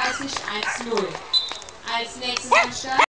31 1-0. Als nächstes anstatt.